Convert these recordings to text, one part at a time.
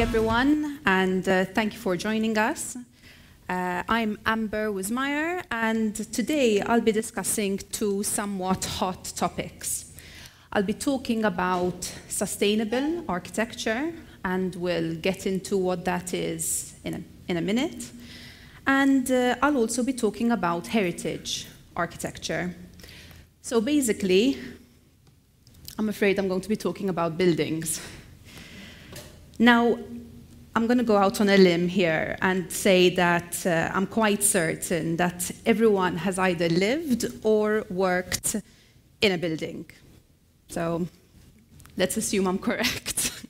everyone, and uh, thank you for joining us. Uh, I'm Amber Wismayer, and today I'll be discussing two somewhat hot topics. I'll be talking about sustainable architecture, and we'll get into what that is in a, in a minute. And uh, I'll also be talking about heritage architecture. So basically, I'm afraid I'm going to be talking about buildings. Now, I'm going to go out on a limb here and say that uh, I'm quite certain that everyone has either lived or worked in a building. So let's assume I'm correct.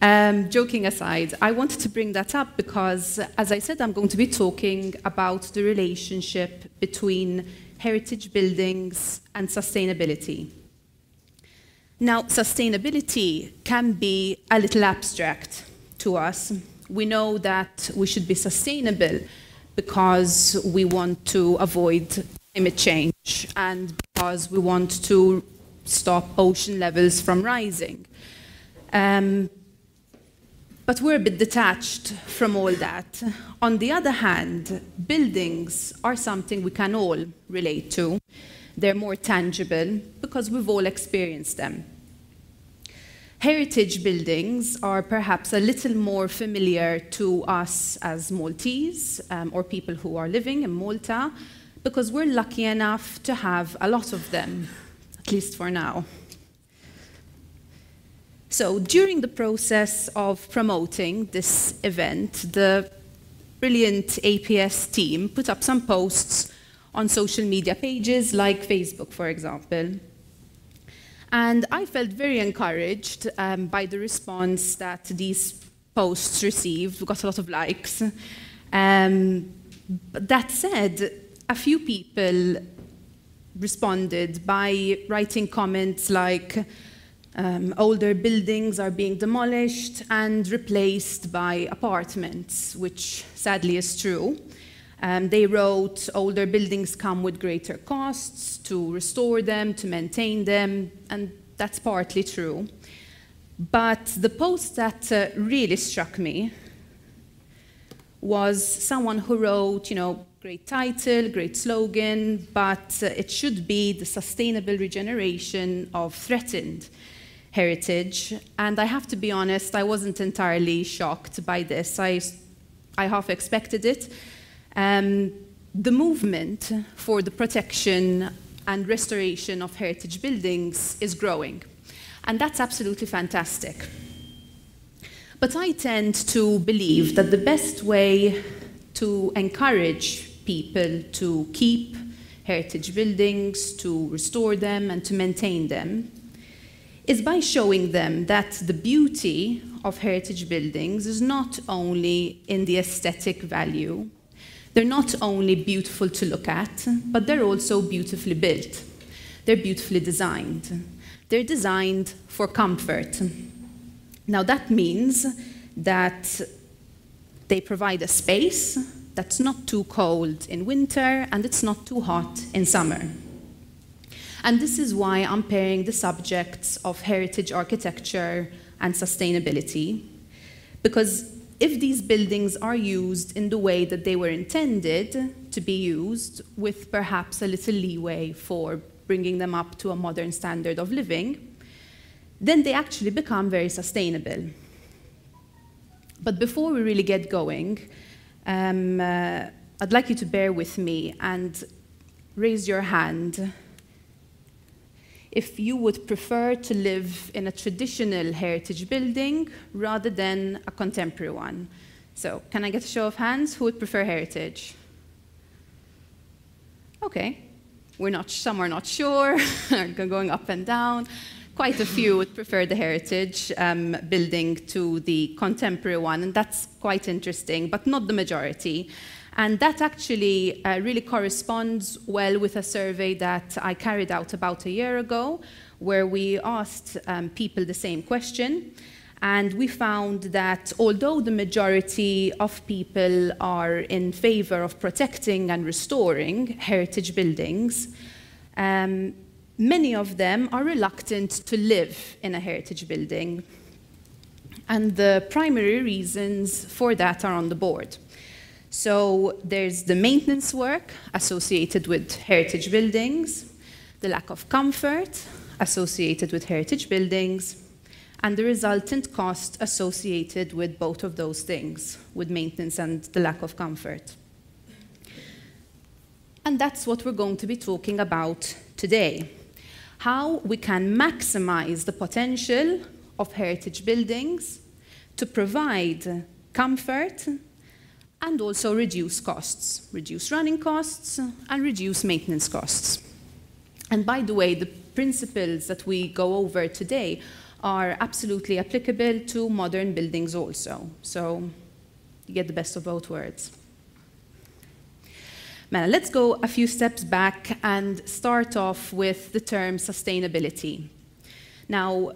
um, joking aside, I wanted to bring that up because, as I said, I'm going to be talking about the relationship between heritage buildings and sustainability. Now, sustainability can be a little abstract to us. We know that we should be sustainable because we want to avoid climate change and because we want to stop ocean levels from rising. Um, but we're a bit detached from all that. On the other hand, buildings are something we can all relate to. They're more tangible because we've all experienced them. Heritage buildings are perhaps a little more familiar to us as Maltese um, or people who are living in Malta because we're lucky enough to have a lot of them, at least for now. So, during the process of promoting this event, the brilliant APS team put up some posts on social media pages like Facebook, for example. And I felt very encouraged um, by the response that these posts received. We got a lot of likes. Um, but that said, a few people responded by writing comments like, um, older buildings are being demolished and replaced by apartments, which sadly is true. Um, they wrote older buildings come with greater costs to restore them, to maintain them, and that's partly true. But the post that uh, really struck me was someone who wrote, you know, great title, great slogan, but uh, it should be the sustainable regeneration of threatened heritage. And I have to be honest, I wasn't entirely shocked by this. I, I half expected it. Um, the movement for the protection and restoration of heritage buildings is growing. And that's absolutely fantastic. But I tend to believe that the best way to encourage people to keep heritage buildings, to restore them, and to maintain them is by showing them that the beauty of heritage buildings is not only in the aesthetic value, they're not only beautiful to look at, but they're also beautifully built. They're beautifully designed. They're designed for comfort. Now, that means that they provide a space that's not too cold in winter and it's not too hot in summer. And this is why I'm pairing the subjects of heritage architecture and sustainability, because if these buildings are used in the way that they were intended to be used, with perhaps a little leeway for bringing them up to a modern standard of living, then they actually become very sustainable. But before we really get going, um, uh, I'd like you to bear with me and raise your hand if you would prefer to live in a traditional heritage building rather than a contemporary one. So, can I get a show of hands? Who would prefer heritage? Okay, we're not, some are not sure, going up and down. Quite a few would prefer the heritage um, building to the contemporary one, and that's quite interesting, but not the majority. And that actually uh, really corresponds well with a survey that I carried out about a year ago, where we asked um, people the same question. And we found that although the majority of people are in favor of protecting and restoring heritage buildings, um, many of them are reluctant to live in a heritage building. And the primary reasons for that are on the board. So there's the maintenance work associated with heritage buildings, the lack of comfort associated with heritage buildings, and the resultant cost associated with both of those things, with maintenance and the lack of comfort. And that's what we're going to be talking about today. How we can maximize the potential of heritage buildings to provide comfort and also reduce costs, reduce running costs and reduce maintenance costs. And by the way, the principles that we go over today are absolutely applicable to modern buildings also. So you get the best of both worlds. Now, let's go a few steps back and start off with the term sustainability. Now,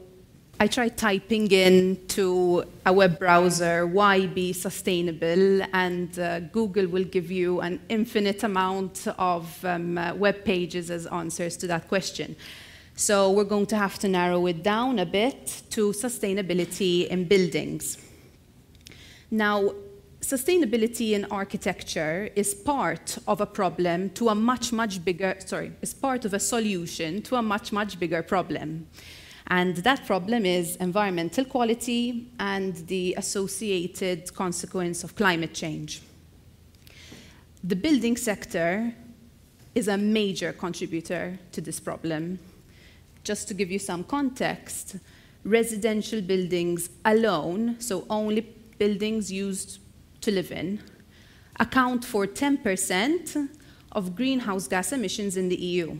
I tried typing in to a web browser, why be sustainable, and uh, Google will give you an infinite amount of um, uh, web pages as answers to that question. So we're going to have to narrow it down a bit to sustainability in buildings. Now, sustainability in architecture is part of a problem to a much, much bigger, sorry, is part of a solution to a much, much bigger problem. And that problem is environmental quality and the associated consequence of climate change. The building sector is a major contributor to this problem. Just to give you some context, residential buildings alone, so only buildings used to live in, account for 10% of greenhouse gas emissions in the EU.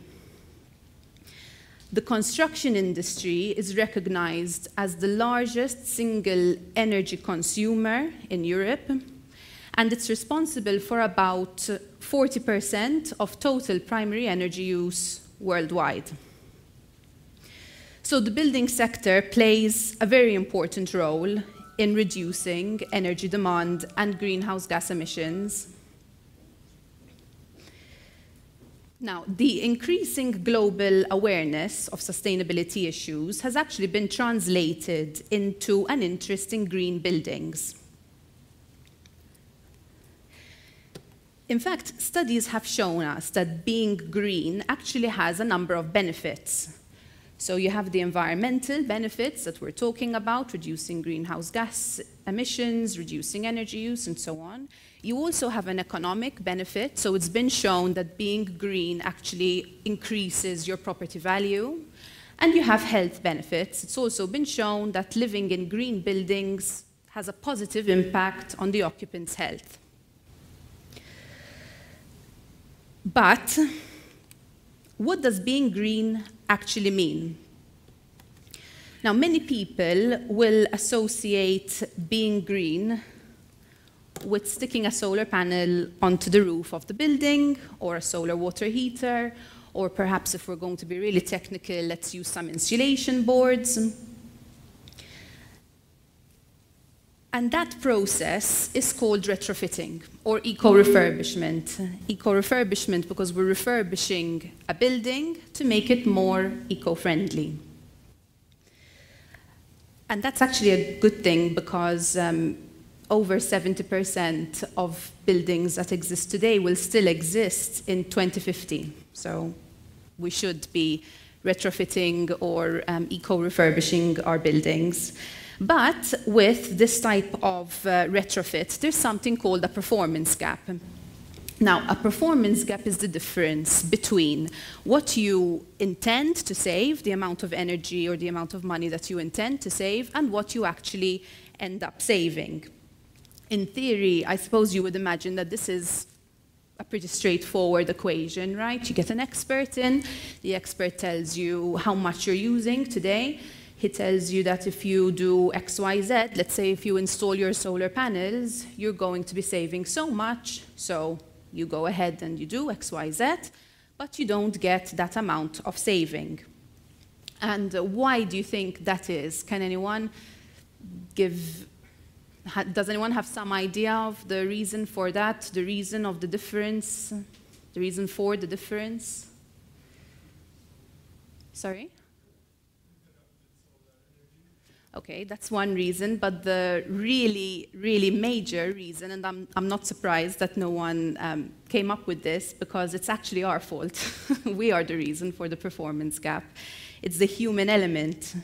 The construction industry is recognized as the largest single energy consumer in Europe, and it's responsible for about 40% of total primary energy use worldwide. So the building sector plays a very important role in reducing energy demand and greenhouse gas emissions. Now, the increasing global awareness of sustainability issues has actually been translated into an interest in green buildings. In fact, studies have shown us that being green actually has a number of benefits. So you have the environmental benefits that we're talking about, reducing greenhouse gas emissions, reducing energy use, and so on. You also have an economic benefit. So it's been shown that being green actually increases your property value. And you have health benefits. It's also been shown that living in green buildings has a positive impact on the occupant's health. But what does being green actually mean? Now, many people will associate being green with sticking a solar panel onto the roof of the building or a solar water heater, or perhaps if we're going to be really technical, let's use some insulation boards. And that process is called retrofitting or eco-refurbishment. Eco-refurbishment because we're refurbishing a building to make it more eco-friendly. And that's actually a good thing because um, over 70% of buildings that exist today will still exist in 2050. So we should be retrofitting or um, eco-refurbishing our buildings. But with this type of uh, retrofit, there's something called a performance gap. Now, a performance gap is the difference between what you intend to save, the amount of energy or the amount of money that you intend to save, and what you actually end up saving. In theory, I suppose you would imagine that this is a pretty straightforward equation, right? You get an expert in, the expert tells you how much you're using today, he tells you that if you do X, Y, Z, let's say if you install your solar panels, you're going to be saving so much, so you go ahead and you do X, Y, Z, but you don't get that amount of saving. And why do you think that is? Can anyone give, does anyone have some idea of the reason for that, the reason of the difference, the reason for the difference? Sorry? Okay, that's one reason, but the really, really major reason, and I'm, I'm not surprised that no one um, came up with this because it's actually our fault. we are the reason for the performance gap. It's the human element.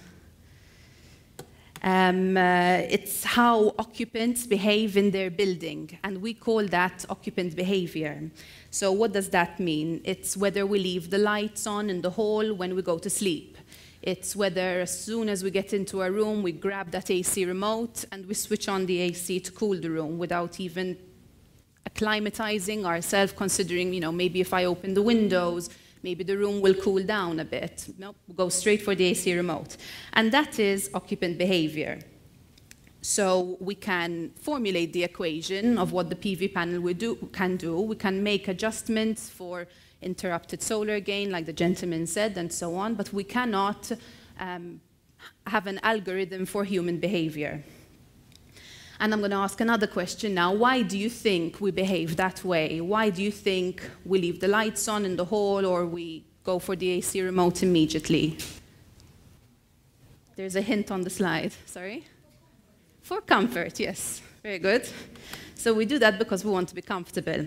Um, uh, it's how occupants behave in their building, and we call that occupant behavior. So, what does that mean? It's whether we leave the lights on in the hall when we go to sleep it's whether as soon as we get into a room, we grab that AC remote and we switch on the AC to cool the room without even acclimatizing ourselves, considering, you know, maybe if I open the windows, maybe the room will cool down a bit. Nope, go straight for the AC remote. And that is occupant behavior. So we can formulate the equation of what the PV panel do, can do. We can make adjustments for interrupted solar gain, like the gentleman said, and so on, but we cannot um, have an algorithm for human behavior. And I'm going to ask another question now. Why do you think we behave that way? Why do you think we leave the lights on in the hall or we go for the AC remote immediately? There's a hint on the slide. Sorry? For comfort, yes. Very good. So we do that because we want to be comfortable.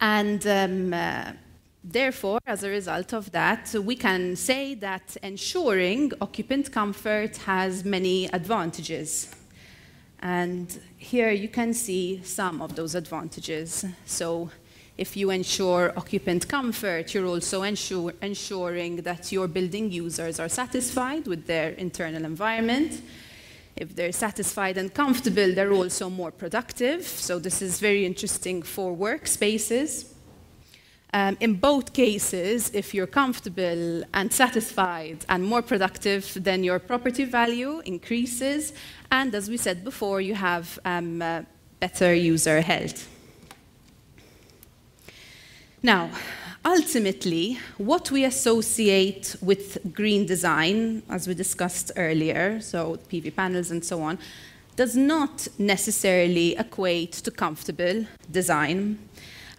And um, uh, therefore, as a result of that, we can say that ensuring occupant comfort has many advantages. And here you can see some of those advantages. So if you ensure occupant comfort, you're also ensure, ensuring that your building users are satisfied with their internal environment. If they're satisfied and comfortable, they're also more productive. So this is very interesting for workspaces. Um, in both cases, if you're comfortable and satisfied and more productive, then your property value increases. And as we said before, you have um, uh, better user health. Now, ultimately, what we associate with green design, as we discussed earlier, so PV panels and so on, does not necessarily equate to comfortable design.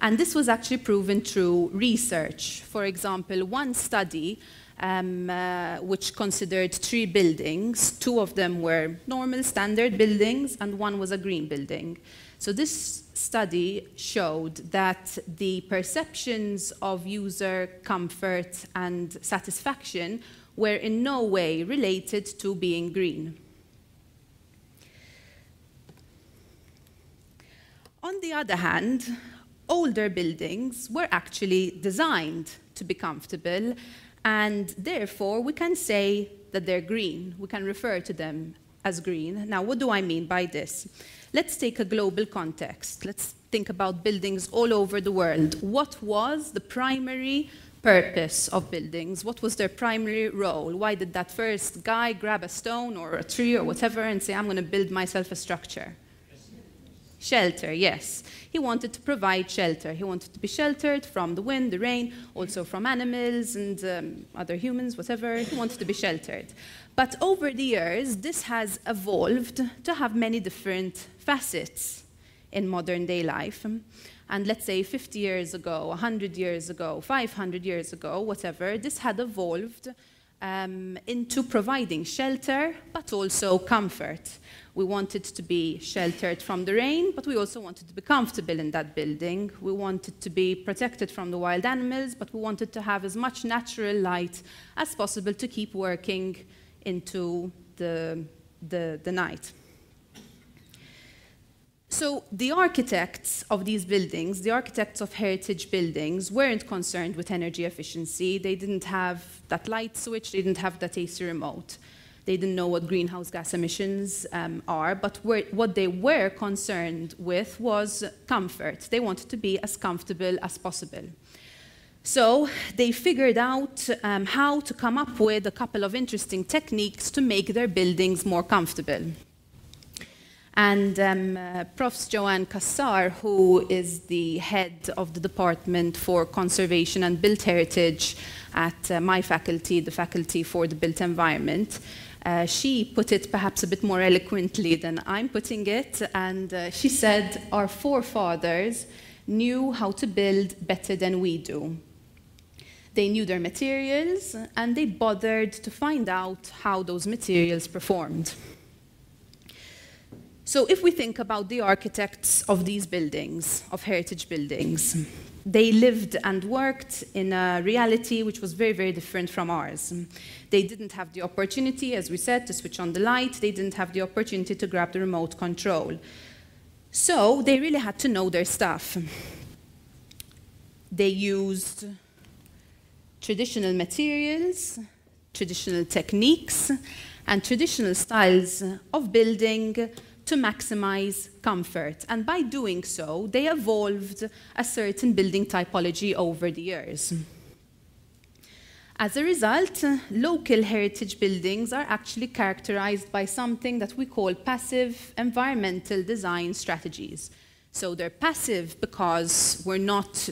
And this was actually proven through research. For example, one study um, uh, which considered three buildings. Two of them were normal standard buildings, and one was a green building. So this study showed that the perceptions of user comfort and satisfaction were in no way related to being green. On the other hand, older buildings were actually designed to be comfortable, and therefore we can say that they're green. We can refer to them as green. Now, what do I mean by this? Let's take a global context. Let's think about buildings all over the world. What was the primary purpose of buildings? What was their primary role? Why did that first guy grab a stone or a tree or whatever and say, I'm going to build myself a structure? Shelter, yes. He wanted to provide shelter. He wanted to be sheltered from the wind, the rain, also from animals and um, other humans, whatever. He wanted to be sheltered. But over the years, this has evolved to have many different facets in modern day life. And let's say 50 years ago, 100 years ago, 500 years ago, whatever, this had evolved um, into providing shelter, but also comfort. We wanted to be sheltered from the rain, but we also wanted to be comfortable in that building. We wanted to be protected from the wild animals, but we wanted to have as much natural light as possible to keep working into the, the, the night. So the architects of these buildings, the architects of heritage buildings, weren't concerned with energy efficiency. They didn't have that light switch, they didn't have that AC remote. They didn't know what greenhouse gas emissions um, are, but what they were concerned with was comfort. They wanted to be as comfortable as possible. So they figured out um, how to come up with a couple of interesting techniques to make their buildings more comfortable. And um, uh, Prof. Joanne Cassar, who is the head of the Department for Conservation and Built Heritage at uh, my faculty, the Faculty for the Built Environment, uh, she put it perhaps a bit more eloquently than I'm putting it, and uh, she said, Our forefathers knew how to build better than we do. They knew their materials and they bothered to find out how those materials performed. So if we think about the architects of these buildings, of heritage buildings, they lived and worked in a reality which was very, very different from ours. They didn't have the opportunity, as we said, to switch on the light. They didn't have the opportunity to grab the remote control. So they really had to know their stuff. They used traditional materials, traditional techniques, and traditional styles of building to maximize comfort. And by doing so, they evolved a certain building typology over the years. As a result, local heritage buildings are actually characterized by something that we call passive environmental design strategies. So they're passive because we're not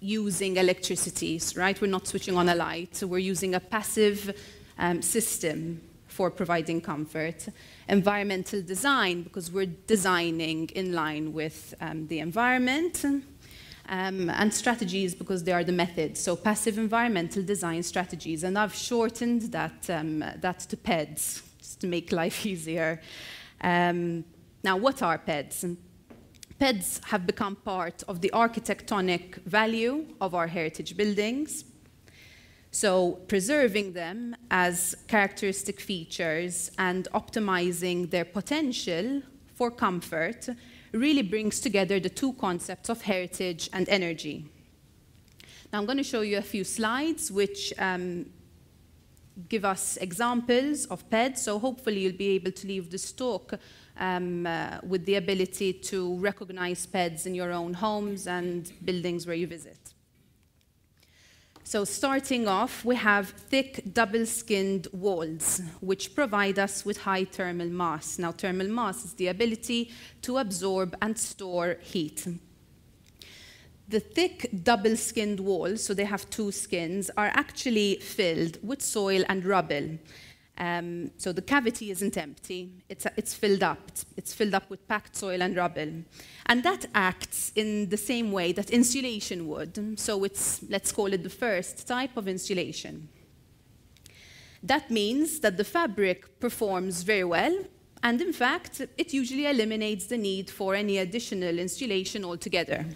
using electricity, right? We're not switching on a light. So we're using a passive um, system for providing comfort. Environmental design, because we're designing in line with um, the environment. Um, and strategies because they are the methods. So passive environmental design strategies. And I've shortened that, um, that to PEDS, just to make life easier. Um, now, what are PEDS? PEDS have become part of the architectonic value of our heritage buildings. So preserving them as characteristic features and optimizing their potential for comfort really brings together the two concepts of heritage and energy. Now I'm going to show you a few slides which um, give us examples of PEDs, so hopefully you'll be able to leave this talk um, uh, with the ability to recognize PEDs in your own homes and buildings where you visit. So starting off, we have thick double-skinned walls, which provide us with high thermal mass. Now, thermal mass is the ability to absorb and store heat. The thick double-skinned walls, so they have two skins, are actually filled with soil and rubble. Um, so the cavity isn't empty, it's, it's filled up. It's, it's, filled up with packed soil and rubble. And that acts in the same way that insulation would. So it's, let's call it the first type of insulation. That means that the fabric performs very well, and in fact, it usually eliminates the need for any additional insulation altogether.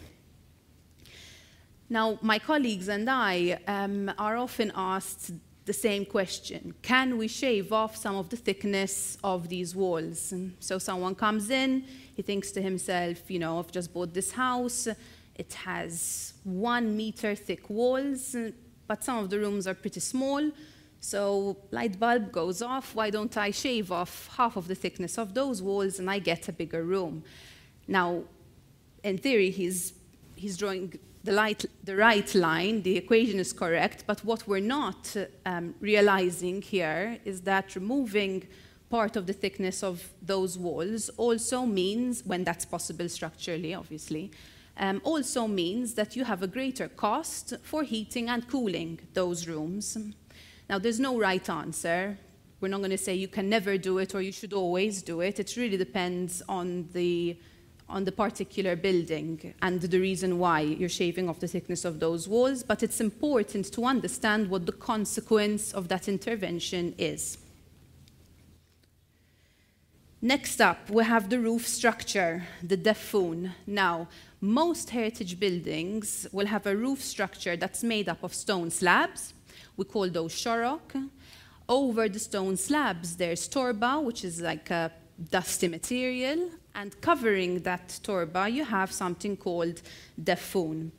Now, my colleagues and I um, are often asked the same question. Can we shave off some of the thickness of these walls? And so someone comes in, he thinks to himself, you know, I've just bought this house, it has one meter thick walls, but some of the rooms are pretty small, so light bulb goes off, why don't I shave off half of the thickness of those walls and I get a bigger room? Now, in theory, he's, he's drawing the, light, the right line, the equation is correct, but what we're not um, realizing here is that removing part of the thickness of those walls also means, when that's possible structurally, obviously, um, also means that you have a greater cost for heating and cooling those rooms. Now, there's no right answer. We're not going to say you can never do it or you should always do it. It really depends on the on the particular building and the reason why you're shaving off the thickness of those walls, but it's important to understand what the consequence of that intervention is. Next up, we have the roof structure, the deffun. Now, most heritage buildings will have a roof structure that's made up of stone slabs. We call those shorrock. Over the stone slabs, there's torba, which is like a dusty material, and covering that torba, you have something called deffun.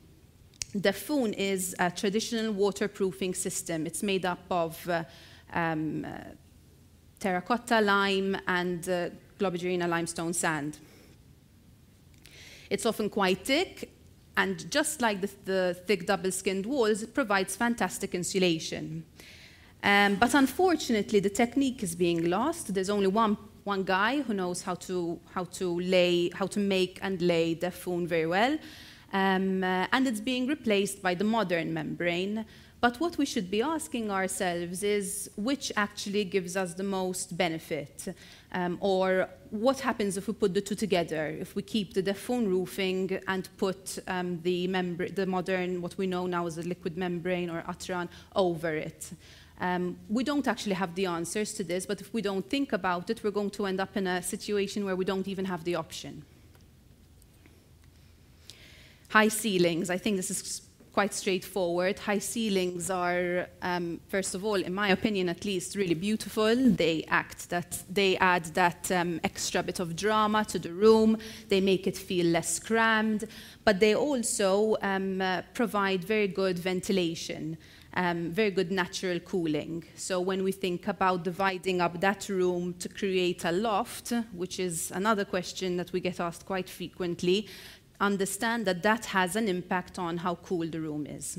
Deffun is a traditional waterproofing system. It's made up of uh, um, uh, terracotta lime and uh, globigerina limestone sand. It's often quite thick, and just like the, the thick double-skinned walls, it provides fantastic insulation. Um, but unfortunately, the technique is being lost. There's only one one guy who knows how to, how to lay, how to make and lay deffun very well. Um, uh, and it's being replaced by the modern membrane. But what we should be asking ourselves is which actually gives us the most benefit? Um, or what happens if we put the two together? If we keep the Deffun roofing and put um, the, the modern, what we know now as a liquid membrane or Atran over it? Um, we don't actually have the answers to this, but if we don't think about it, we're going to end up in a situation where we don't even have the option. High ceilings, I think this is quite straightforward. High ceilings are, um, first of all, in my opinion at least, really beautiful. They act that, they add that um, extra bit of drama to the room. They make it feel less crammed, but they also um, uh, provide very good ventilation. Um, very good natural cooling. So when we think about dividing up that room to create a loft, which is another question that we get asked quite frequently, understand that that has an impact on how cool the room is.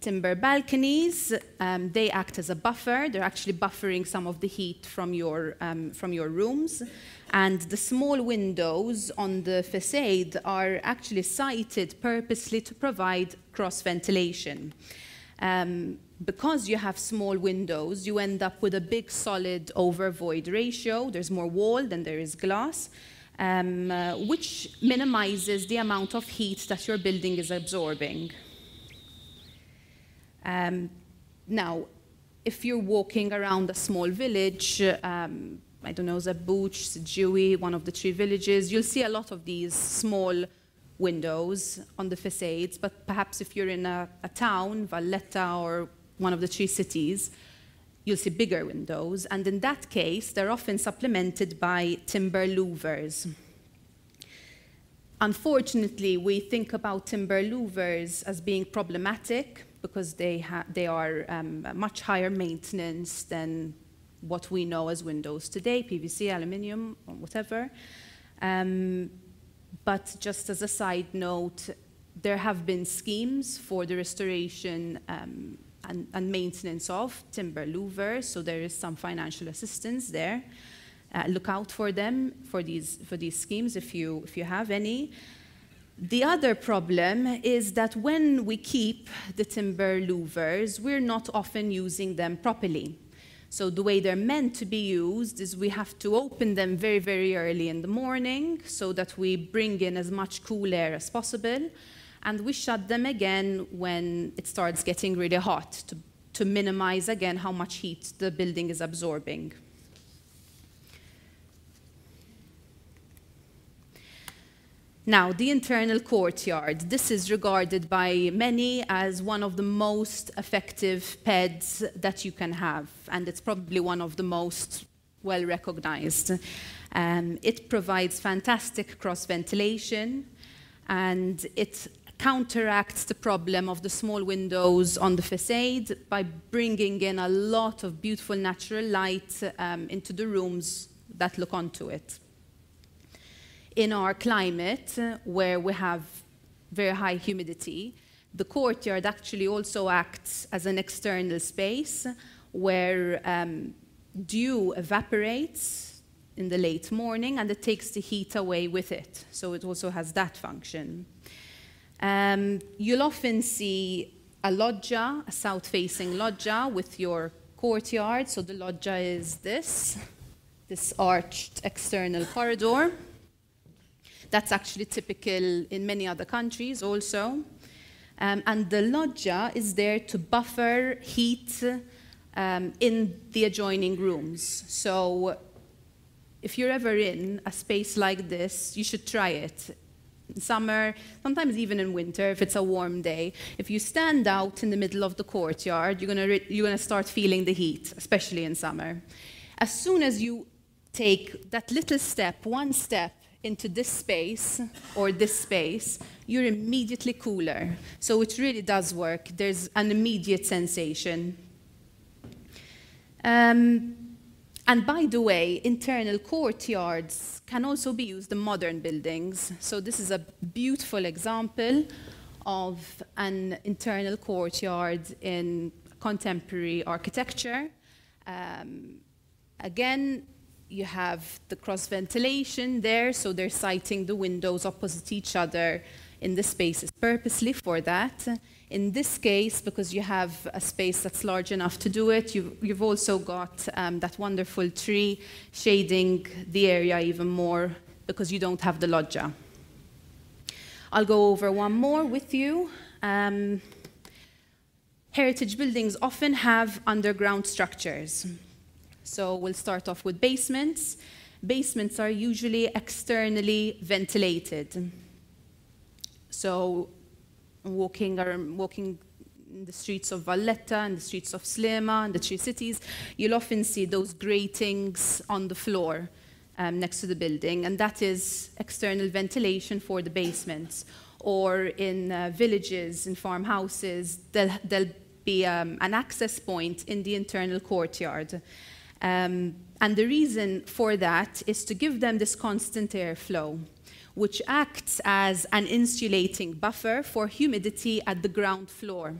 Timber balconies, um, they act as a buffer. They're actually buffering some of the heat from your, um, from your rooms. And the small windows on the facade are actually sited purposely to provide cross ventilation. Um, because you have small windows, you end up with a big solid over void ratio. There's more wall than there is glass um, uh, which minimizes the amount of heat that your building is absorbing. Um, now, if you're walking around a small village, um, I don't know, Żebbuġ, Siġġiewi, one of the three villages, you'll see a lot of these small windows on the facades, but perhaps if you're in a, a town, Valletta or one of the three cities, you'll see bigger windows, and in that case, they're often supplemented by timber louvers. Unfortunately, we think about timber louvers as being problematic because they, they are um, much higher maintenance than what we know as windows today, PVC, aluminium, or whatever. Um, but just as a side note, there have been schemes for the restoration um, and, and maintenance of timber louvers, so there is some financial assistance there. Uh, look out for them, for these, for these schemes, if you, if you have any. The other problem is that when we keep the timber louvers, we're not often using them properly. So the way they're meant to be used is we have to open them very, very early in the morning so that we bring in as much cool air as possible and we shut them again when it starts getting really hot to, to minimize again how much heat the building is absorbing. Now, the internal courtyard. This is regarded by many as one of the most effective PEDs that you can have, and it's probably one of the most well recognized. Um, it provides fantastic cross ventilation, and it counteracts the problem of the small windows on the facade by bringing in a lot of beautiful natural light um, into the rooms that look onto it. In our climate, uh, where we have very high humidity, the courtyard actually also acts as an external space where um, dew evaporates in the late morning and it takes the heat away with it. So it also has that function. Um, you'll often see a loggia, a south-facing loggia with your courtyard. So the loggia is this, this arched external corridor. That's actually typical in many other countries also. Um, and the loggia is there to buffer heat um, in the adjoining rooms. So if you're ever in a space like this, you should try it in summer, sometimes even in winter if it's a warm day. If you stand out in the middle of the courtyard, you're gonna, you're gonna start feeling the heat, especially in summer. As soon as you take that little step, one step, into this space or this space, you're immediately cooler. So it really does work. There's an immediate sensation. Um, and by the way, internal courtyards can also be used in modern buildings. So this is a beautiful example of an internal courtyard in contemporary architecture. Um, again, you have the cross ventilation there, so they're siting the windows opposite each other in the spaces purposely for that. In this case, because you have a space that's large enough to do it, you've, you've also got um, that wonderful tree shading the area even more because you don't have the loggia. I'll go over one more with you. Um, heritage buildings often have underground structures. So we'll start off with basements. Basements are usually externally ventilated. So walking, or walking in the streets of Valletta and the streets of Sliema and the three cities, you'll often see those gratings on the floor um, next to the building, and that is external ventilation for the basements. Or in uh, villages, in farmhouses, there'll, there'll be um, an access point in the internal courtyard. Um, and the reason for that is to give them this constant airflow which acts as an insulating buffer for humidity at the ground floor.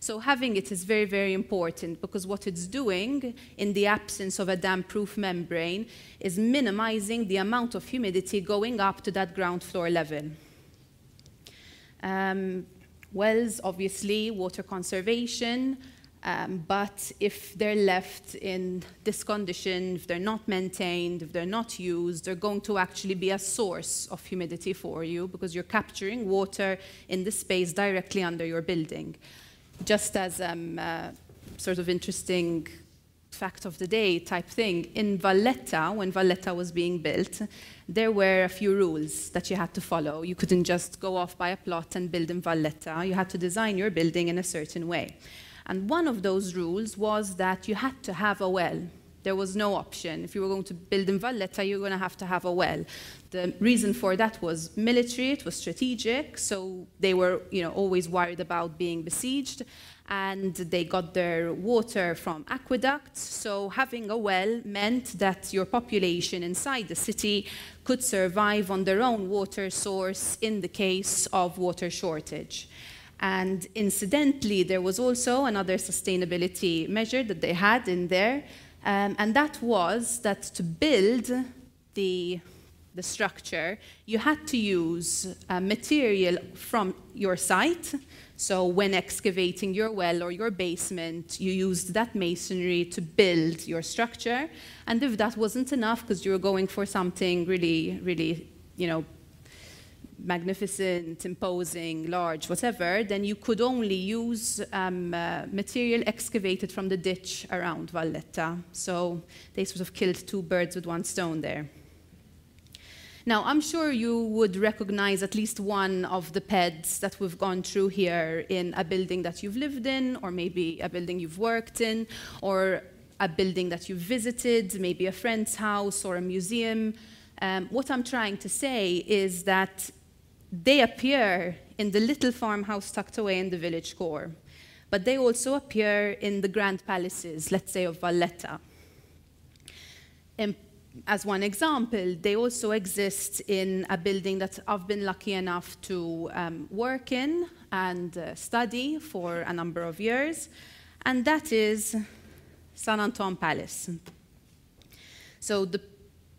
So having it is very, very important because what it's doing in the absence of a damp-proof membrane is minimizing the amount of humidity going up to that ground floor level. Um, wells, obviously, water conservation, um, but if they're left in this condition, if they're not maintained, if they're not used, they're going to actually be a source of humidity for you because you're capturing water in the space directly under your building. Just as a um, uh, sort of interesting fact of the day type thing, in Valletta, when Valletta was being built, there were a few rules that you had to follow. You couldn't just go off by a plot and build in Valletta. You had to design your building in a certain way. And one of those rules was that you had to have a well. There was no option. If you were going to build in Valletta, you were going to have to have a well. The reason for that was military, it was strategic, so they were you know, always worried about being besieged, and they got their water from aqueducts, so having a well meant that your population inside the city could survive on their own water source in the case of water shortage. And incidentally, there was also another sustainability measure that they had in there, um, and that was that to build the, the structure, you had to use uh, material from your site. So when excavating your well or your basement, you used that masonry to build your structure. And if that wasn't enough, because you were going for something really, really, you know, magnificent, imposing, large, whatever, then you could only use um, uh, material excavated from the ditch around Valletta. So they sort of killed two birds with one stone there. Now, I'm sure you would recognize at least one of the PEDs that we've gone through here in a building that you've lived in, or maybe a building you've worked in, or a building that you've visited, maybe a friend's house or a museum. Um, what I'm trying to say is that they appear in the little farmhouse tucked away in the village core, but they also appear in the grand palaces, let's say of Valletta. And as one example, they also exist in a building that I've been lucky enough to um, work in and uh, study for a number of years, and that is San Anton Palace. So the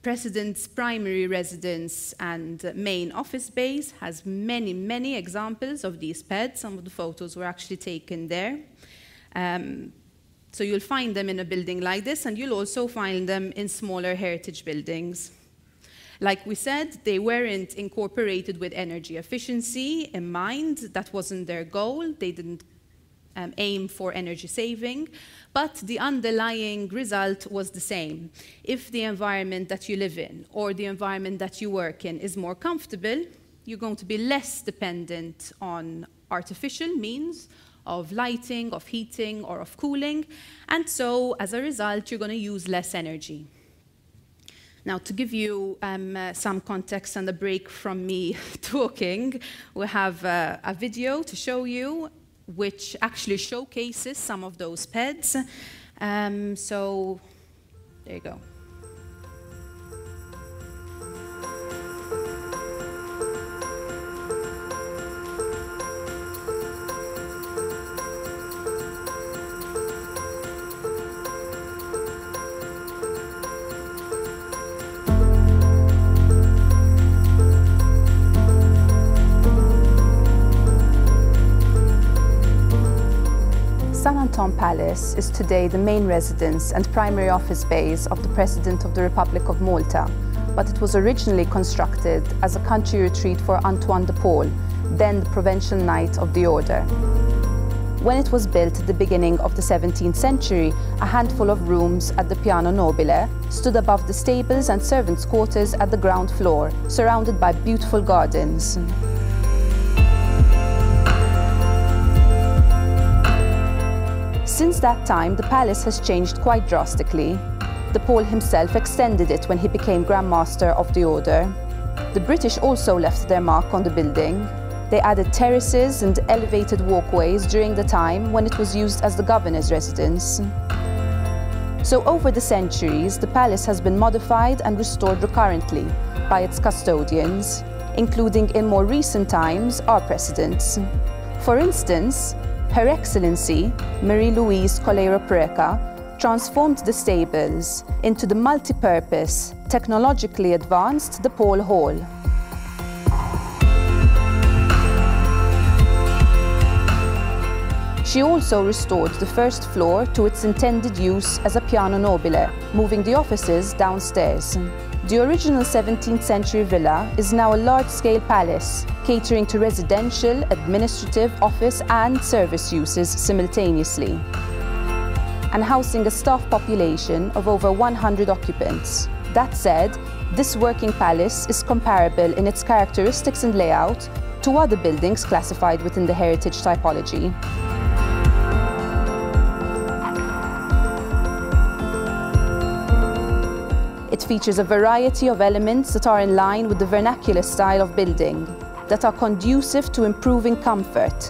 president's primary residence and main office base has many, many examples of these PEDs. Some of the photos were actually taken there. Um, so you'll find them in a building like this, and you'll also find them in smaller heritage buildings. Like we said, they weren't incorporated with energy efficiency in mind. That wasn't their goal. They didn't um, aim for energy saving, but the underlying result was the same. If the environment that you live in or the environment that you work in is more comfortable, you're going to be less dependent on artificial means of lighting, of heating, or of cooling, and so as a result, you're going to use less energy. Now, to give you um, uh, some context and a break from me talking, we have uh, a video to show you which actually showcases some of those PEDs. Um, so there you go. Anton Palace is today the main residence and primary office base of the President of the Republic of Malta, but it was originally constructed as a country retreat for Antoine de Paul, then the Provincial Knight of the Order. When it was built at the beginning of the 17th century, a handful of rooms at the Piano Nobile stood above the stables and servants' quarters at the ground floor, surrounded by beautiful gardens. Since that time, the palace has changed quite drastically. De Paule himself extended it when he became Grand Master of the Order. The British also left their mark on the building. They added terraces and elevated walkways during the time when it was used as the governor's residence. So over the centuries, the palace has been modified and restored recurrently by its custodians, including in more recent times our presidents. For instance, her Excellency, Marie-Louise Coleiro Preca, transformed the stables into the multi-purpose, technologically advanced De Paule Hall. She also restored the first floor to its intended use as a piano nobile, moving the offices downstairs. The original 17th century villa is now a large-scale palace, catering to residential, administrative, office and service uses simultaneously, and housing a staff population of over 100 occupants. That said, this working palace is comparable in its characteristics and layout to other buildings classified within the heritage typology. Features a variety of elements that are in line with the vernacular style of building, that are conducive to improving comfort.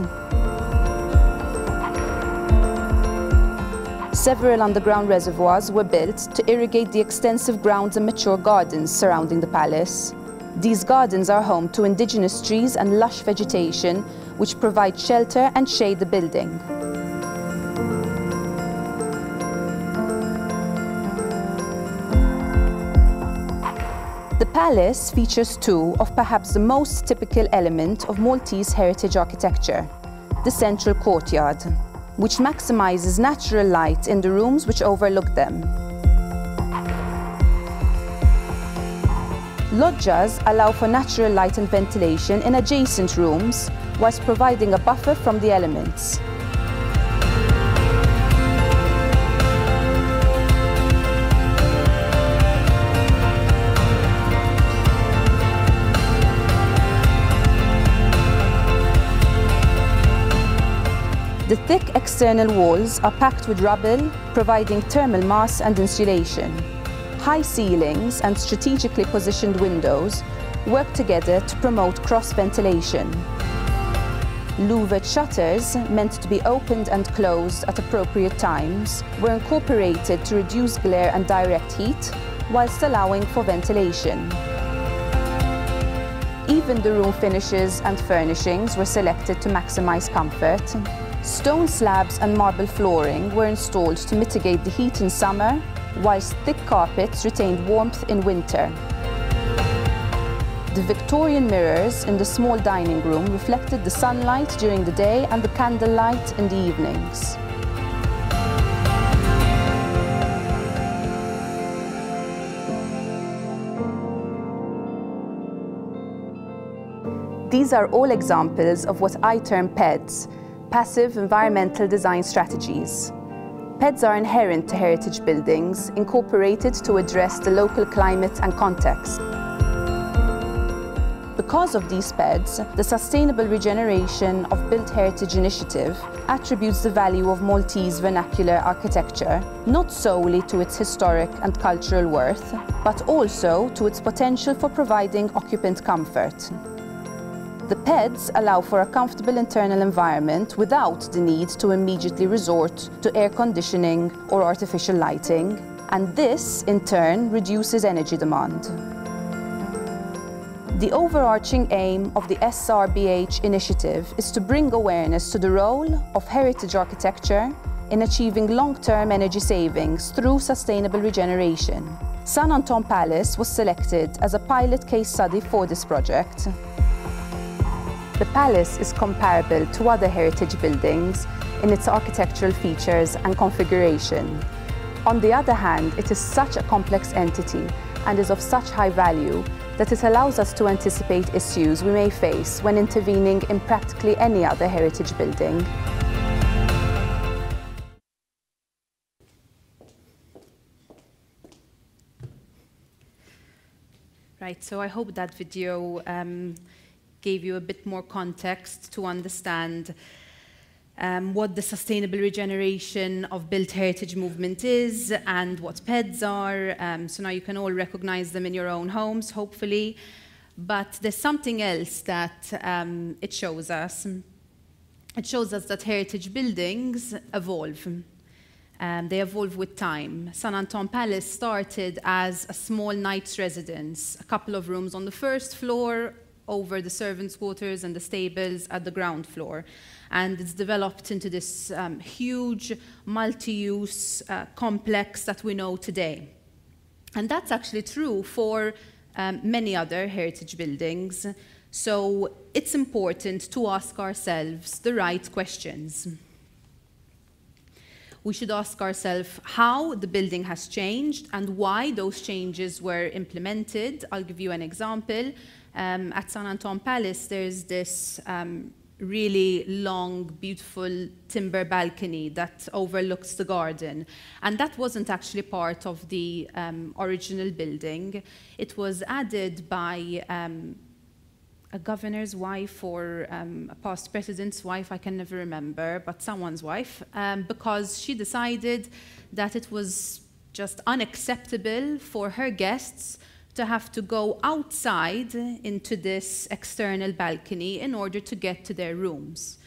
Several underground reservoirs were built to irrigate the extensive grounds and mature gardens surrounding the palace. These gardens are home to indigenous trees and lush vegetation, which provide shelter and shade the building. Palace features two of perhaps the most typical element of Maltese heritage architecture, the central courtyard, which maximizes natural light in the rooms which overlook them. Loggias allow for natural light and ventilation in adjacent rooms, whilst providing a buffer from the elements. The thick external walls are packed with rubble, providing thermal mass and insulation. High ceilings and strategically positioned windows work together to promote cross-ventilation. Louvered shutters, meant to be opened and closed at appropriate times, were incorporated to reduce glare and direct heat, whilst allowing for ventilation. Even the room finishes and furnishings were selected to maximize comfort, Stone slabs and marble flooring were installed to mitigate the heat in summer, whilst thick carpets retained warmth in winter. The Victorian mirrors in the small dining room reflected the sunlight during the day and the candlelight in the evenings. These are all examples of what I term PEDs, passive environmental design strategies. PEDs are inherent to heritage buildings, incorporated to address the local climate and context. Because of these PEDs, the Sustainable Regeneration of Built Heritage Initiative attributes the value of Maltese vernacular architecture not solely to its historic and cultural worth, but also to its potential for providing occupant comfort. The PEDs allow for a comfortable internal environment without the need to immediately resort to air conditioning or artificial lighting, and this, in turn, reduces energy demand. The overarching aim of the SRBH initiative is to bring awareness to the role of heritage architecture in achieving long-term energy savings through sustainable regeneration. San Anton Palace was selected as a pilot case study for this project. The palace is comparable to other heritage buildings in its architectural features and configuration. On the other hand, it is such a complex entity and is of such high value that it allows us to anticipate issues we may face when intervening in practically any other heritage building. Right, so I hope that video um, gave you a bit more context to understand um, what the sustainable regeneration of built heritage movement is and what PEDs are. Um, so now you can all recognize them in your own homes, hopefully. But there's something else that um, it shows us. It shows us that heritage buildings evolve. Um, they evolve with time. San Anton Palace started as a small knight's residence, a couple of rooms on the first floor, over the servants' quarters and the stables at the ground floor and it's developed into this um, huge multi-use uh, complex that we know today. And that's actually true for um, many other heritage buildings. So it's important to ask ourselves the right questions. We should ask ourselves how the building has changed and why those changes were implemented. I'll give you an example. Um, at San Anton Palace, there's this um, really long, beautiful timber balcony that overlooks the garden. And that wasn't actually part of the um, original building. It was added by um, a governor's wife or um, a past president's wife, I can never remember, but someone's wife, um, because she decided that it was just unacceptable for her guests to have to go outside into this external balcony in order to get to their rooms.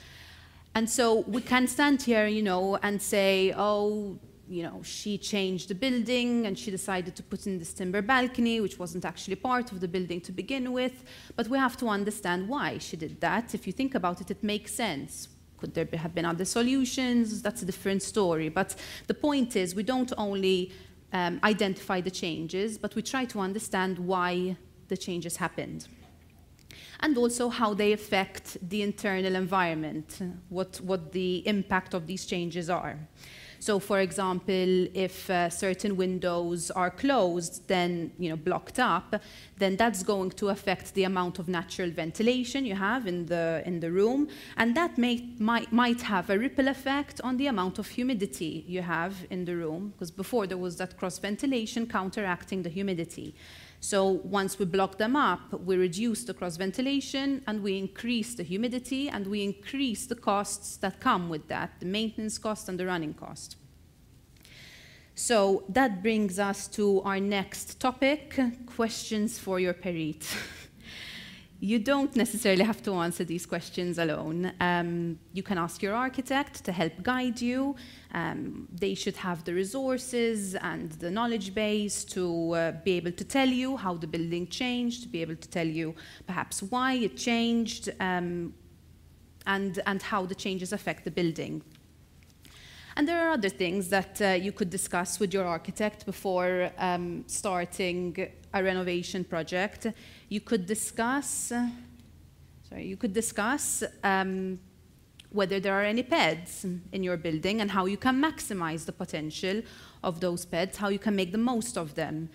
And so we can stand here, you know, and say, oh, you know, she changed the building and she decided to put in this timber balcony, which wasn't actually part of the building to begin with. But we have to understand why she did that. If you think about it, it makes sense. Could there have been other solutions? That's a different story. But the point is, we don't only um, identify the changes, but we try to understand why the changes happened. And also how they affect the internal environment, what, what the impact of these changes are. So for example, if uh, certain windows are closed, then, you know, blocked up, then that's going to affect the amount of natural ventilation you have in the, in the room. And that may, might, might have a ripple effect on the amount of humidity you have in the room, because before there was that cross ventilation counteracting the humidity. So once we block them up, we reduce the cross ventilation and we increase the humidity and we increase the costs that come with that, the maintenance cost and the running cost. So that brings us to our next topic, questions for your perit. you don't necessarily have to answer these questions alone. Um, you can ask your architect to help guide you. Um, they should have the resources and the knowledge base to uh, be able to tell you how the building changed, to be able to tell you perhaps why it changed, um, and, and how the changes affect the building. And there are other things that uh, you could discuss with your architect before um, starting a renovation project. You could discuss, sorry, you could discuss um, whether there are any PEDs in your building and how you can maximize the potential of those PEDs, how you can make the most of them.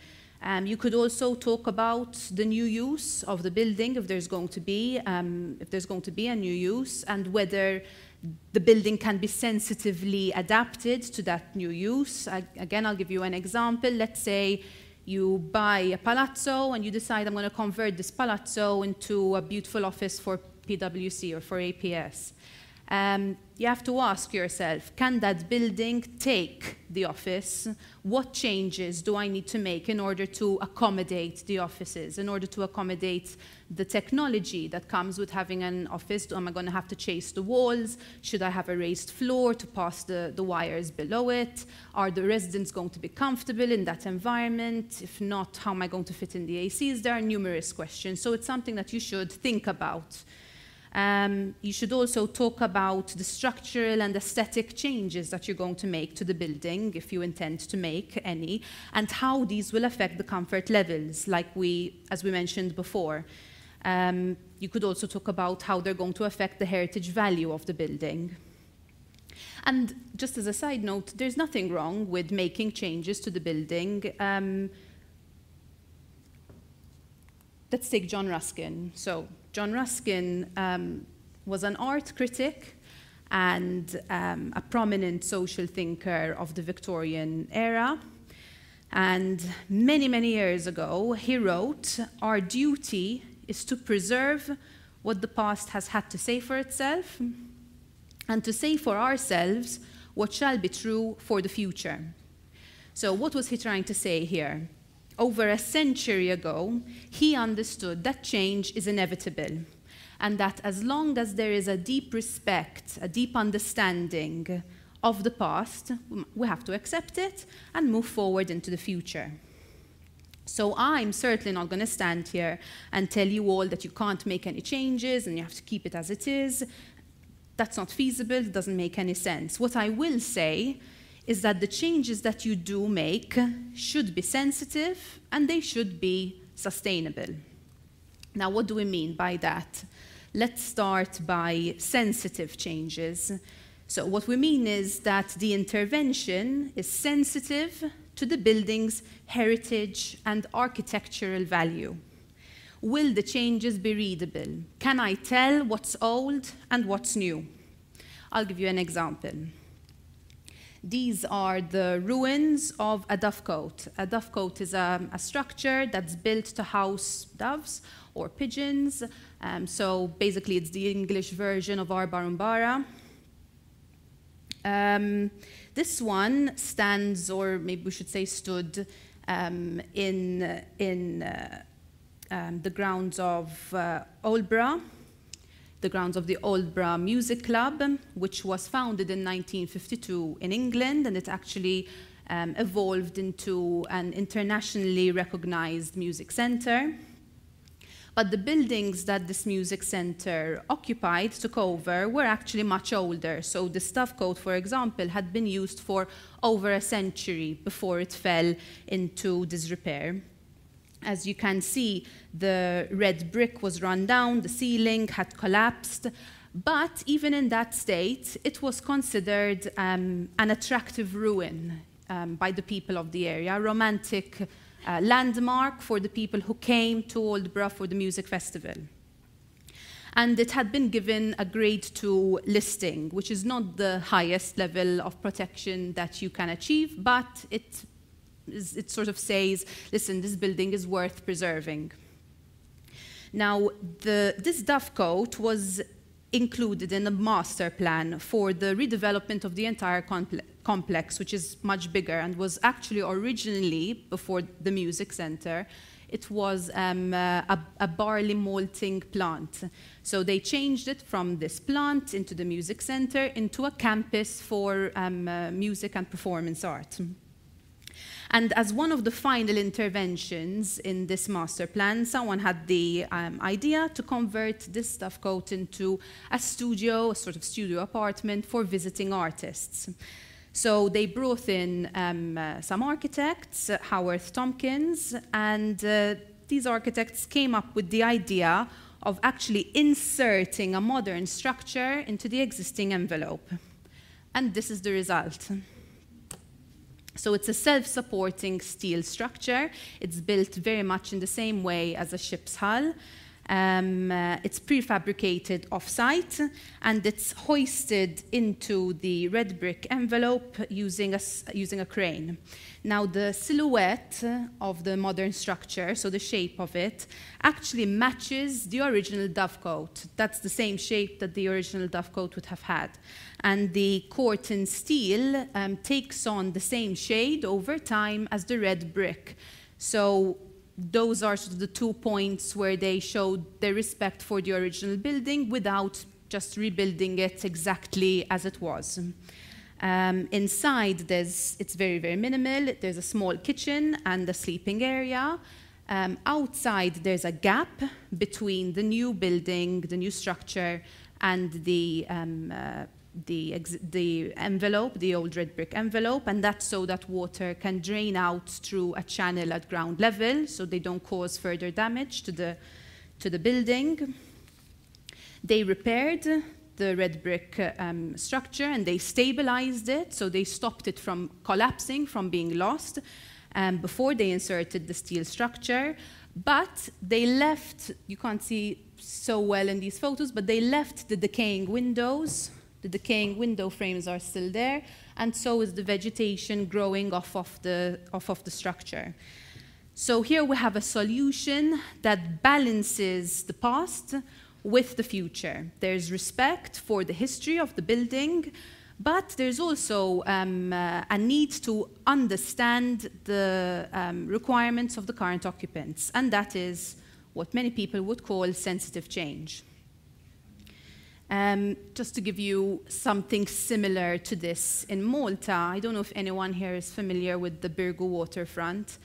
Um, you could also talk about the new use of the building, if there's going to be, um, if there's going to be a new use, and whether the building can be sensitively adapted to that new use. I, again, I'll give you an example. Let's say you buy a palazzo and you decide I'm going to convert this palazzo into a beautiful office for PwC or for APS um, you have to ask yourself, can that building take the office? What changes do I need to make in order to accommodate the offices, in order to accommodate the technology that comes with having an office? Am I going to have to chase the walls? Should I have a raised floor to pass the, the wires below it? Are the residents going to be comfortable in that environment? If not, how am I going to fit in the ACs? There are numerous questions. So it's something that you should think about um, you should also talk about the structural and aesthetic changes that you're going to make to the building, if you intend to make any, and how these will affect the comfort levels, like we, as we mentioned before. Um, you could also talk about how they're going to affect the heritage value of the building. And just as a side note, there's nothing wrong with making changes to the building. Um, let's take John Ruskin. So, John Ruskin um, was an art critic and um, a prominent social thinker of the Victorian era. And many, many years ago, he wrote, Our duty is to preserve what the past has had to say for itself and to say for ourselves what shall be true for the future. So, what was he trying to say here? Over a century ago, he understood that change is inevitable and that as long as there is a deep respect, a deep understanding of the past, we have to accept it and move forward into the future. So I'm certainly not going to stand here and tell you all that you can't make any changes and you have to keep it as it is. That's not feasible, it doesn't make any sense. What I will say is that the changes that you do make should be sensitive and they should be sustainable. Now, what do we mean by that? Let's start by sensitive changes. So, what we mean is that the intervention is sensitive to the building's heritage and architectural value. Will the changes be readable? Can I tell what's old and what's new? I'll give you an example. These are the ruins of a dovecote. A dovecote is a, a structure that's built to house doves or pigeons um, so basically, it's the English version of our Barumbara. Um, this one stands, or maybe we should say stood, um, in, in uh, um, the grounds of uh, Aldeburgh, the grounds of the Aldeburgh Music Club, which was founded in 1952 in England, and it actually um, evolved into an internationally recognized music center. But the buildings that this music center occupied, took over, were actually much older. So the Dovecote, for example, had been used for over a century before it fell into disrepair. As you can see, the red brick was run down, the ceiling had collapsed, but even in that state, it was considered um, an attractive ruin um, by the people of the area, romantic uh, landmark for the people who came to Aldeburgh for the music festival. And it had been given a grade 2 listing, which is not the highest level of protection that you can achieve, but it, is, it sort of says, listen, this building is worth preserving. Now, the, this dovecote was included in a master plan for the redevelopment of the entire complex complex, which is much bigger and was actually originally, before the music center, it was um, uh, a, a, barley malting plant. So they changed it from this plant into the music center into a campus for um, uh, music and performance art. And as one of the final interventions in this master plan, someone had the um, idea to convert this dovecote into a studio, a sort of studio apartment for visiting artists. So they brought in um, uh, some architects, uh, Haworth Tompkins, and uh, these architects came up with the idea of actually inserting a modern structure into the existing envelope. And this is the result. So it's a self-supporting steel structure. It's built very much in the same way as a ship's hull. Um, uh, it's prefabricated off-site and it's hoisted into the red brick envelope using a, using a crane. Now the silhouette of the modern structure, so the shape of it, actually matches the original dovecote. That's the same shape that the original dovecote would have had. And the Corten steel um, takes on the same shade over time as the red brick. So those are sort of the two points where they showed their respect for the original building without just rebuilding it exactly as it was. Um, inside, there's, it's very, very minimal. There's a small kitchen and a sleeping area. Um, outside, there's a gap between the new building, the new structure, and the um, uh, the, the envelope, the old red brick envelope, and that's so that water can drain out through a channel at ground level so they don't cause further damage to the, to the building. They repaired the red brick um, structure and they stabilized it, so they stopped it from collapsing, from being lost, um, before they inserted the steel structure. But they left, you can't see so well in these photos, but they left the decaying windows. The decaying window frames are still there, and so is the vegetation growing off of the, off of the structure. So here we have a solution that balances the past with the future. There's respect for the history of the building, but there's also um, uh, a need to understand the um, requirements of the current occupants, and that is what many people would call sensitive change. Um, just to give you something similar to this in Malta, I don't know if anyone here is familiar with the Birgu waterfront,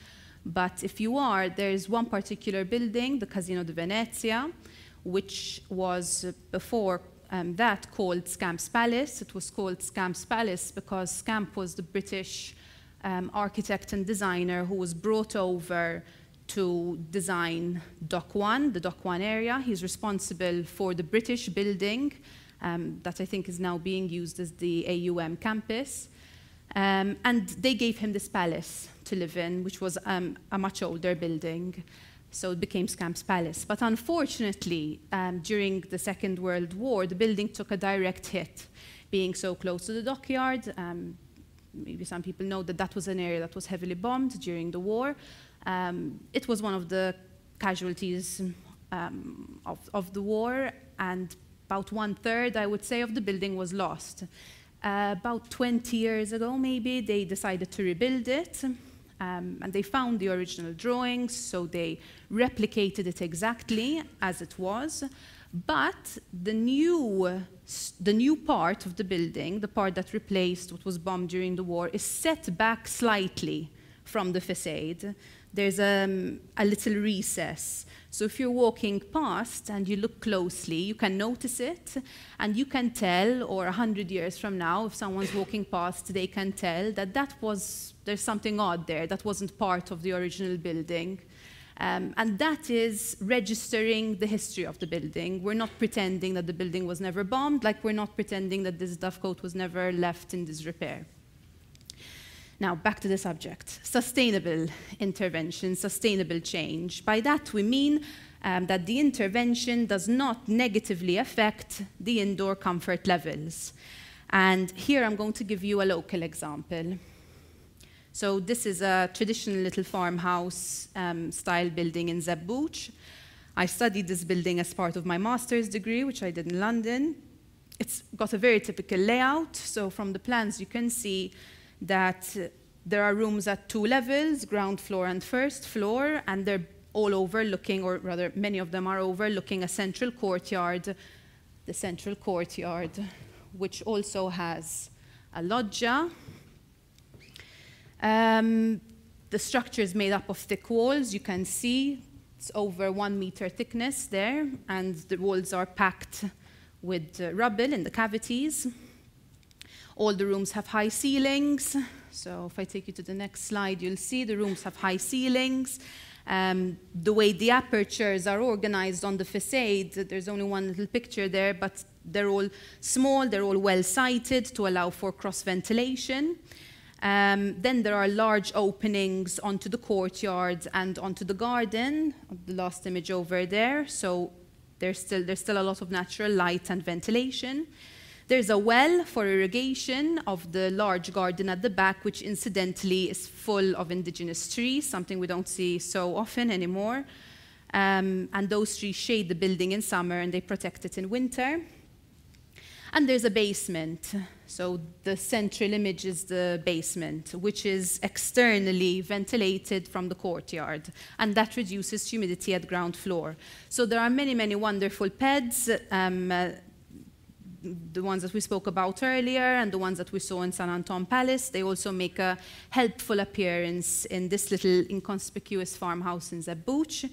but if you are, there's one particular building, the Casino di Venezia, which was before um, that called Scamp's Palace. It was called Scamp's Palace because Scamp was the British um, architect and designer who was brought over to design Dock 1, the Dock 1 area. He's responsible for the British building um, that I think is now being used as the AUM campus. Um, and they gave him this palace to live in, which was um, a much older building. So it became Scamp's Palace. But unfortunately, um, during the Second World War, the building took a direct hit, being so close to the dockyard. Um, maybe some people know that that was an area that was heavily bombed during the war. Um, it was one of the casualties um, of, of, the war, and about one third, I would say, of the building was lost. Uh, about 20 years ago, maybe, they decided to rebuild it. Um, and they found the original drawings, so they replicated it exactly as it was. But the new, the new part of the building, the part that replaced what was bombed during the war, is set back slightly from the facade. There's um, a little recess. So if you're walking past and you look closely, you can notice it, and you can tell, or 100 years from now, if someone's walking past, they can tell that that was, there's something odd there, that wasn't part of the original building. Um, and that is registering the history of the building. We're not pretending that the building was never bombed, like we're not pretending that this dovecote was never left in disrepair. Now, back to the subject sustainable intervention, sustainable change. By that, we mean um, that the intervention does not negatively affect the indoor comfort levels. And here I'm going to give you a local example. So, this is a traditional little farmhouse um, style building in Żebbuġ. I studied this building as part of my master's degree, which I did in London. It's got a very typical layout. So, from the plans, you can see that there are rooms at two levels, ground floor and first floor, and they're all overlooking, or rather, many of them are overlooking a central courtyard, the central courtyard, which also has a loggia. Um, the structure is made up of thick walls. You can see it's over one meter thickness there, and the walls are packed with uh, rubble in the cavities. All the rooms have high ceilings. So if I take you to the next slide, you'll see the rooms have high ceilings. Um, the way the apertures are organized on the facade, there's only one little picture there, but they're all small, they're all well sited to allow for cross ventilation. Um, then there are large openings onto the courtyard and onto the garden, the last image over there. So there's still, there's still a lot of natural light and ventilation. There's a well for irrigation of the large garden at the back, which incidentally is full of indigenous trees, something we don't see so often anymore. Um, and those trees shade the building in summer and they protect it in winter. And there's a basement. So the central image is the basement, which is externally ventilated from the courtyard. And that reduces humidity at ground floor. So there are many, many wonderful PEDs. Um, uh, the ones that we spoke about earlier and the ones that we saw in San Anton Palace, they also make a helpful appearance in this little inconspicuous farmhouse in Żebbuġ.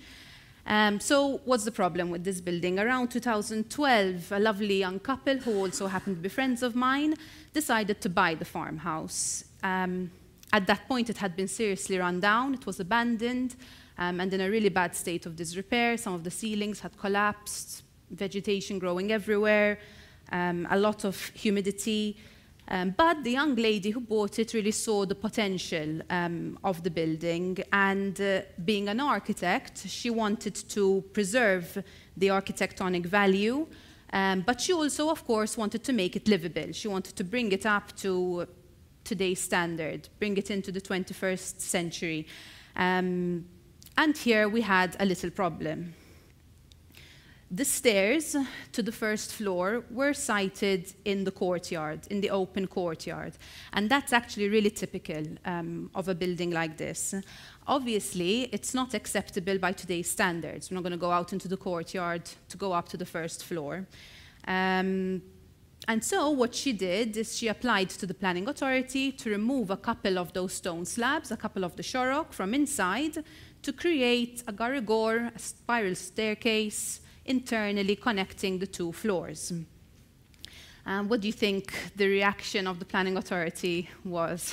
Um, so what's the problem with this building? Around 2012, a lovely young couple who also happened to be friends of mine decided to buy the farmhouse. Um, at that point, it had been seriously run down. It was abandoned um, and in a really bad state of disrepair. Some of the ceilings had collapsed, vegetation growing everywhere. Um, a lot of humidity. Um, but the young lady who bought it really saw the potential um, of the building, and uh, being an architect, she wanted to preserve the architectonic value, um, but she also, of course, wanted to make it livable. She wanted to bring it up to today's standard, bring it into the 21st century. Um, and here we had a little problem. The stairs to the first floor were sited in the courtyard, in the open courtyard. And that's actually really typical um, of a building like this. Obviously, it's not acceptable by today's standards. We're not going to go out into the courtyard to go up to the first floor. Um, and so what she did is she applied to the planning authority to remove a couple of those stone slabs, a couple of the xorok from inside, to create a garigor, a spiral staircase, internally connecting the two floors. Um, what do you think the reaction of the planning authority was?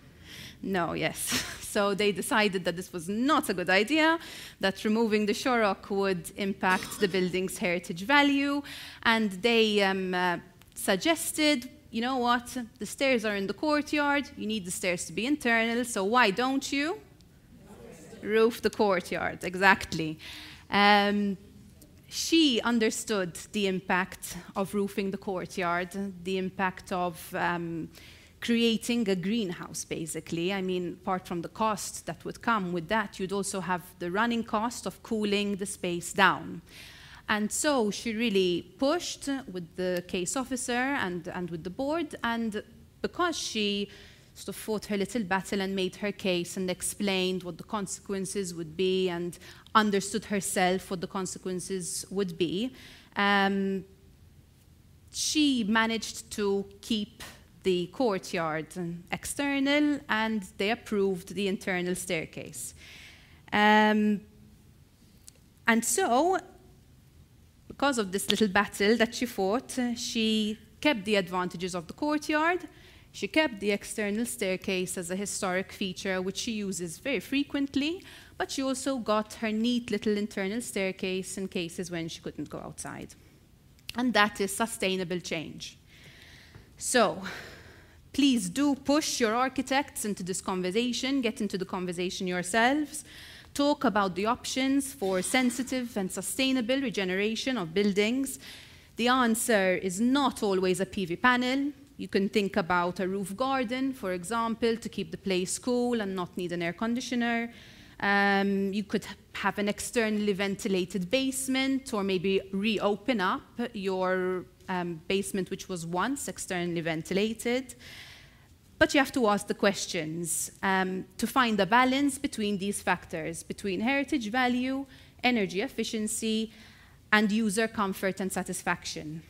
no, yes. So they decided that this was not a good idea, that removing the xorok would impact the building's heritage value, and they um, uh, suggested, you know what, the stairs are in the courtyard, you need the stairs to be internal, so why don't you? Roof the courtyard, exactly. Um, she understood the impact of roofing the courtyard, the impact of um, creating a greenhouse, basically. I mean, apart from the cost that would come with that, you'd also have the running cost of cooling the space down. And so she really pushed with the case officer and, and with the board, and because she sort of fought her little battle and made her case and explained what the consequences would be and understood herself what the consequences would be. Um, she managed to keep the courtyard external and they approved the internal staircase. Um, and so, because of this little battle that she fought, she kept the advantages of the courtyard she kept the external staircase as a historic feature, which she uses very frequently, but she also got her neat little internal staircase in cases when she couldn't go outside. And that is sustainable change. So, please do push your architects into this conversation, get into the conversation yourselves, talk about the options for sensitive and sustainable regeneration of buildings. The answer is not always a PV panel. You can think about a roof garden, for example, to keep the place cool and not need an air conditioner. Um, you could have an externally ventilated basement or maybe reopen up your um, basement, which was once externally ventilated. But you have to ask the questions um, to find a balance between these factors, between heritage value, energy efficiency, and user comfort and satisfaction.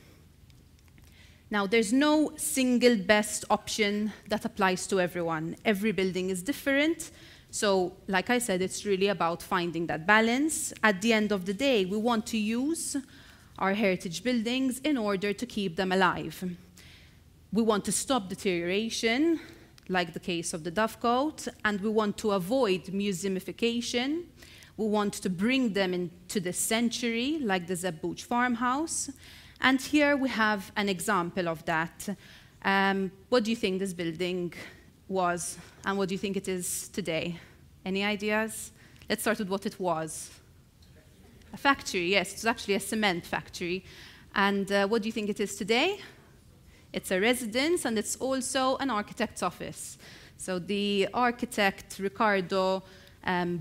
Now, there's no single best option that applies to everyone. Every building is different. So, like I said, it's really about finding that balance. At the end of the day, we want to use our heritage buildings in order to keep them alive. We want to stop deterioration, like the case of the Dovecote, and we want to avoid museumification. We want to bring them into the century, like the Żebbuġ farmhouse. And here we have an example of that. Um, what do you think this building was, and what do you think it is today? Any ideas? Let's start with what it was. A factory, yes, it's actually a cement factory. And uh, what do you think it is today? It's a residence, and it's also an architect's office. So the architect, Ricardo um,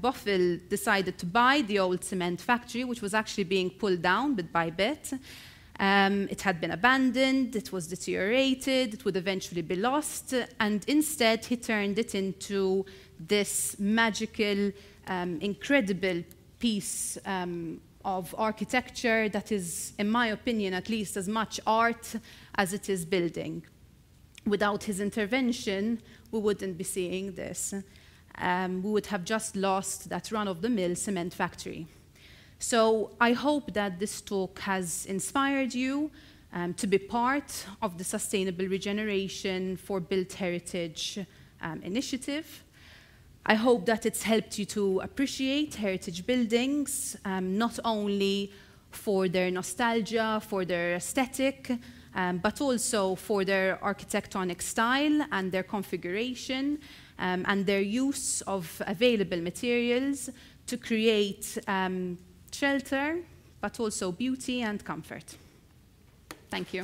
decided to buy the old cement factory, which was actually being pulled down bit by bit. Um, it had been abandoned, it was deteriorated, it would eventually be lost, and instead he turned it into this magical, um, incredible piece um, of architecture that is, in my opinion, at least as much art as it is building. Without his intervention, we wouldn't be seeing this. Um, we would have just lost that run of the mill cement factory. So I hope that this talk has inspired you um, to be part of the Sustainable Regeneration for Built Heritage um, initiative. I hope that it's helped you to appreciate heritage buildings, um, not only for their nostalgia, for their aesthetic, um, but also for their architectonic style and their configuration um, and their use of available materials to create um, shelter, but also beauty and comfort. Thank you.